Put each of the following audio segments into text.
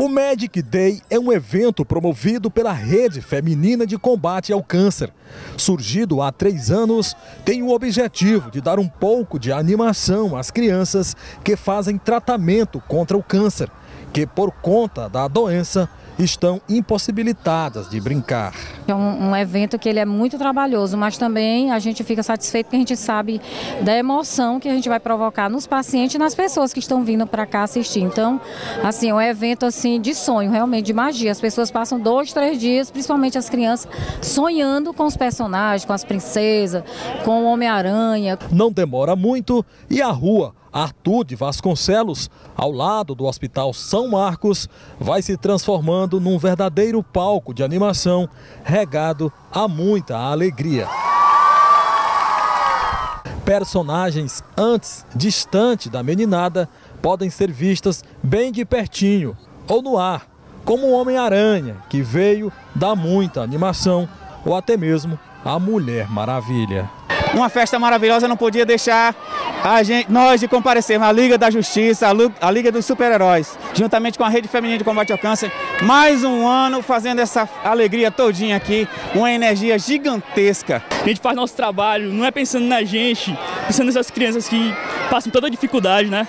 O Medic Day é um evento promovido pela Rede Feminina de Combate ao Câncer. Surgido há três anos, tem o objetivo de dar um pouco de animação às crianças que fazem tratamento contra o câncer, que por conta da doença estão impossibilitadas de brincar. É um, um, evento que ele é muito trabalhoso, mas também a gente fica satisfeito porque a gente sabe da emoção que a gente vai provocar nos pacientes e nas pessoas que estão vindo para cá assistir. Então, assim, é um evento assim de sonho, realmente de magia. As pessoas passam dois, três dias, principalmente as crianças, sonhando com os personagens, com as princesas, com o Homem-Aranha. Não demora muito e a rua Arthur de Vasconcelos, ao lado do Hospital São Marcos, vai se transformando num verdadeiro palco de animação regado a muita alegria. Personagens antes distante da meninada podem ser vistas bem de pertinho ou no ar, como o Homem-Aranha, que veio dar muita animação, ou até mesmo a Mulher Maravilha. Uma festa maravilhosa não podia deixar a gente, nós de comparecermos à Liga da Justiça, à Liga dos Super-Heróis, juntamente com a Rede Feminina de Combate ao Câncer, mais um ano fazendo essa alegria todinha aqui, uma energia gigantesca. A gente faz nosso trabalho, não é pensando na gente, pensando nessas crianças que passam toda dificuldade, né?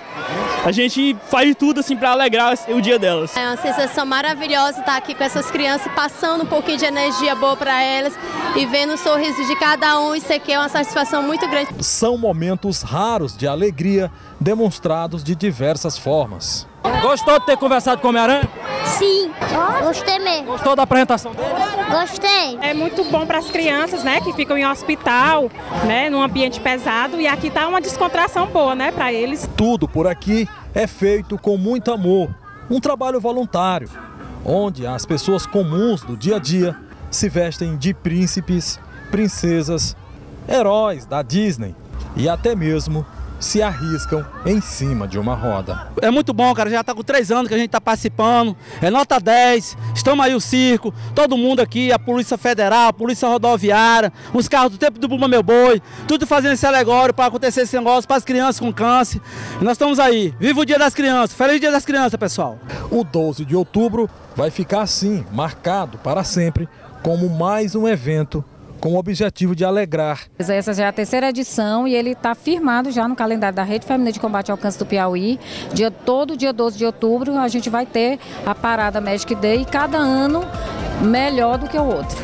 A gente faz de tudo assim para alegrar o dia delas. É uma sensação maravilhosa estar aqui com essas crianças, passando um pouquinho de energia boa para elas e vendo o sorriso de cada um. Isso aqui é uma satisfação muito grande. São momentos raros de alegria demonstrados de diversas formas. Gostou de ter conversado com o Homem-Aranha? Sim, gostei mesmo. Gostou da apresentação dele? Gostei. É muito bom para as crianças, né, que ficam em hospital, né, num ambiente pesado e aqui tá uma descontração boa, né, para eles. Tudo por aqui é feito com muito amor, um trabalho voluntário, onde as pessoas comuns do dia a dia se vestem de príncipes, princesas, heróis da Disney e até mesmo se arriscam em cima de uma roda. É muito bom, cara. Já está com três anos que a gente está participando. É nota 10. Estamos aí o circo, todo mundo aqui, a Polícia Federal, a Polícia Rodoviária, os carros do tempo do Buma Meu Boi, tudo fazendo esse alegório para acontecer esse negócio para as crianças com câncer. E nós estamos aí. Viva o Dia das Crianças. Feliz Dia das Crianças, pessoal. O 12 de outubro vai ficar assim, marcado para sempre, como mais um evento com o objetivo de alegrar. Essa já é a terceira edição e ele está firmado já no calendário da Rede Feminina de Combate ao Câncer do Piauí. Dia, todo dia 12 de outubro a gente vai ter a Parada Magic Day e cada ano melhor do que o outro.